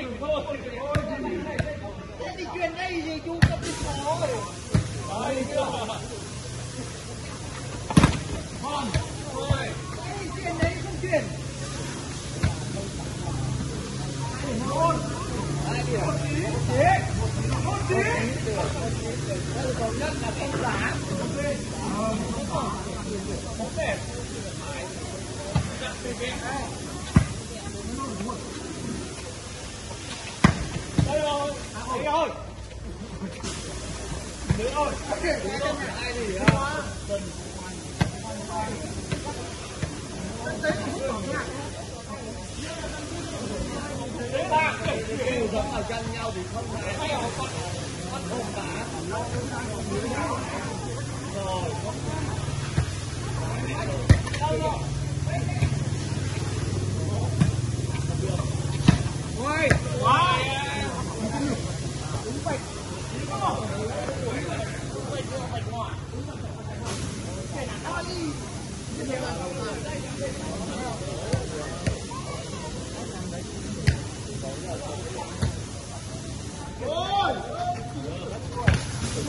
thế thì đấy không chuyện ơi. Mỹ ơi. Kêu giống ở chân nhau thì không thể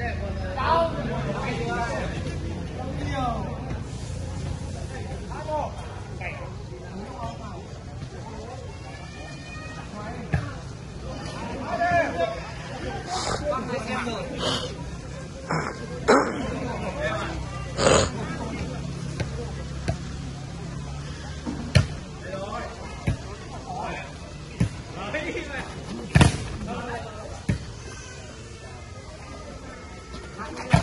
九、八、七、六、八、六、七、八、六。Gracias.